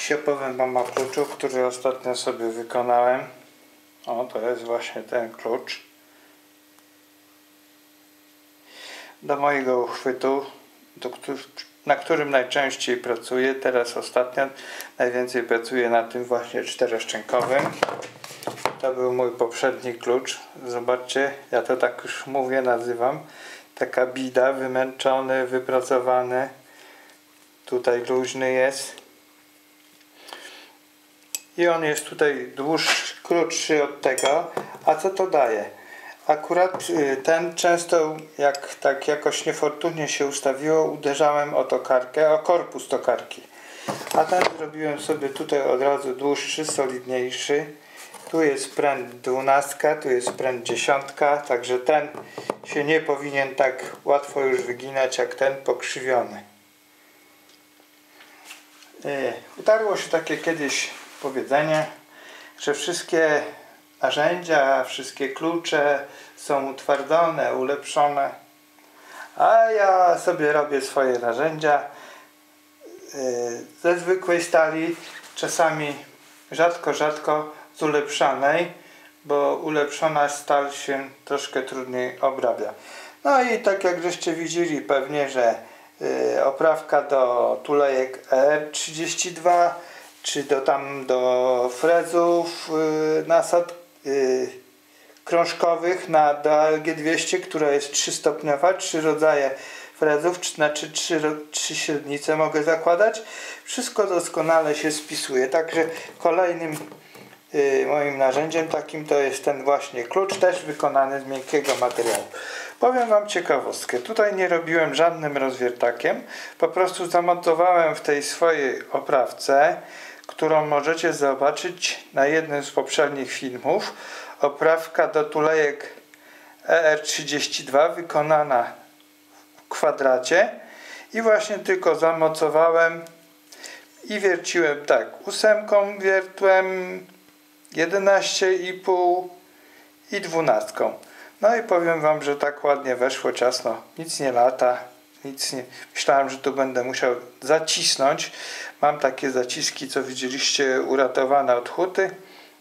Dziś opowiem wam o kluczu, który ostatnio sobie wykonałem. O, to jest właśnie ten klucz. Do mojego uchwytu, do, na którym najczęściej pracuję. Teraz ostatnio najwięcej pracuję na tym właśnie czteroszczękowym. To był mój poprzedni klucz. Zobaczcie, ja to tak już mówię, nazywam. Taka bida, wymęczony, wypracowany. Tutaj luźny jest. I on jest tutaj dłuższy, krótszy od tego. A co to daje? Akurat y, ten często, jak tak jakoś niefortunnie się ustawiło, uderzałem o tokarkę, o korpus tokarki. A ten zrobiłem sobie tutaj od razu dłuższy, solidniejszy. Tu jest pręt dwunastka, tu jest pręt dziesiątka, także ten się nie powinien tak łatwo już wyginać jak ten pokrzywiony. Y, utarło się takie kiedyś powiedzenie, że wszystkie narzędzia, wszystkie klucze są utwardzone, ulepszone, a ja sobie robię swoje narzędzia y, ze zwykłej stali, czasami rzadko, rzadko z ulepszanej, bo ulepszona stal się troszkę trudniej obrabia. No i tak jak żeście widzieli pewnie, że y, oprawka do tulejek ER32 czy do tam do frezów y, nasad y, krążkowych na DLG 200, która jest trzystopniowa, trzy rodzaje frezów, znaczy trzy, trzy średnice mogę zakładać. Wszystko doskonale się spisuje. Także kolejnym moim narzędziem takim to jest ten właśnie klucz, też wykonany z miękkiego materiału. Powiem Wam ciekawostkę. Tutaj nie robiłem żadnym rozwiertakiem. Po prostu zamontowałem w tej swojej oprawce którą możecie zobaczyć na jednym z poprzednich filmów. Oprawka do tulejek ER32 wykonana w kwadracie i właśnie tylko zamocowałem i wierciłem tak, ósemką wiertłem 11,5 i dwunastką. No i powiem Wam, że tak ładnie weszło ciasno, nic nie lata, nic nie. Myślałem, że tu będę musiał zacisnąć. Mam takie zaciski, co widzieliście, uratowane od huty,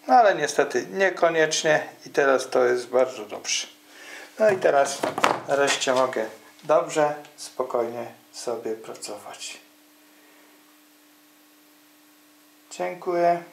no ale niestety niekoniecznie i teraz to jest bardzo dobrze. No i teraz nareszcie mogę dobrze, spokojnie sobie pracować. Dziękuję.